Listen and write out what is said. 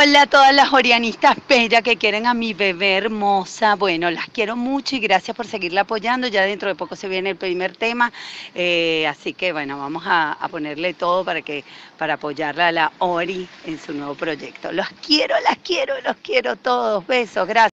Hola a todas las orianistas bellas que quieren a mi bebé hermosa. Bueno, las quiero mucho y gracias por seguirla apoyando. Ya dentro de poco se viene el primer tema. eh, así que bueno, vamos a, a ponerle todo para que para apoyarla a la Ori en su nuevo proyecto. Los quiero, las quiero, los quiero todos. Besos, gracias.